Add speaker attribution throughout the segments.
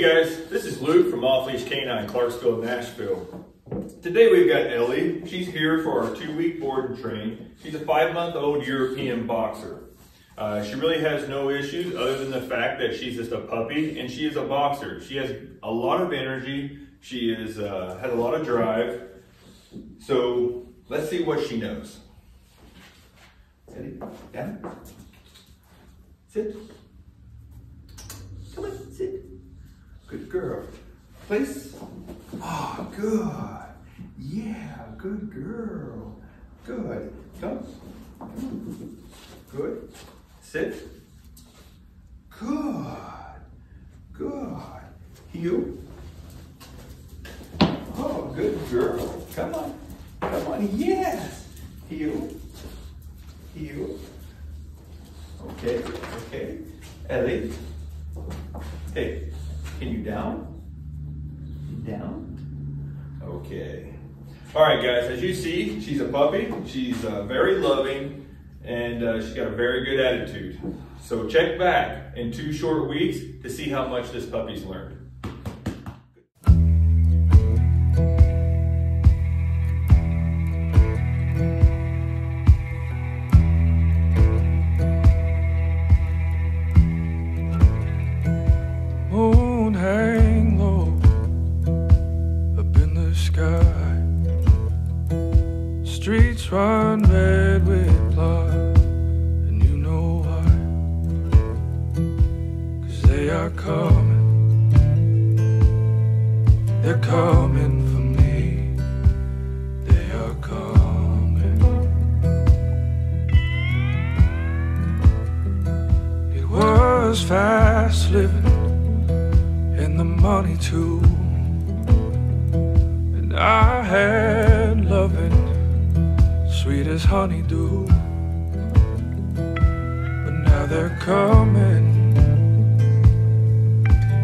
Speaker 1: guys, this is Luke from Off Leash Canine, Clarksville, Nashville. Today we've got Ellie. She's here for our two week board and train. She's a five month old European boxer. Uh, she really has no issues other than the fact that she's just a puppy and she is a boxer. She has a lot of energy. She is uh, has a lot of drive. So let's see what she knows. Sit. Come on, sit. Girl. Place. Oh, ah, good. Yeah, good girl. Good. Come. Come. Good. Sit. Good. Good. Heel. Oh, good girl. Come on. Come on. Yes. Heel. Heel. Okay. Okay. Ellie. Hey, can you down? Down? Okay. All right, guys, as you see, she's a puppy. She's uh, very loving and uh, she's got a very good attitude. So check back in two short weeks to see how much this puppy's learned.
Speaker 2: Streets run red with blood, and you know why. Cause they are coming, they're coming for me. They are coming. It was fast living and the money too. And I had sweet as honeydew. But now they're coming,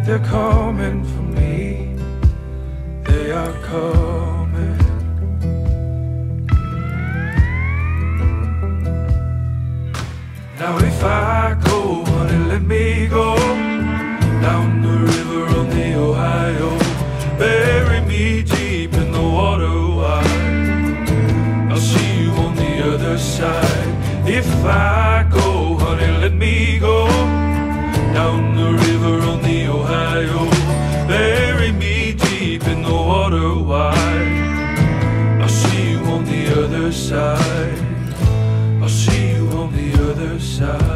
Speaker 2: they're coming for me. They are coming. Now if I go, honey, let me go down the river If I go, honey, let me go down the river on the Ohio. Bury me deep in the water. I'll see you on the other side. I'll see you on the other side.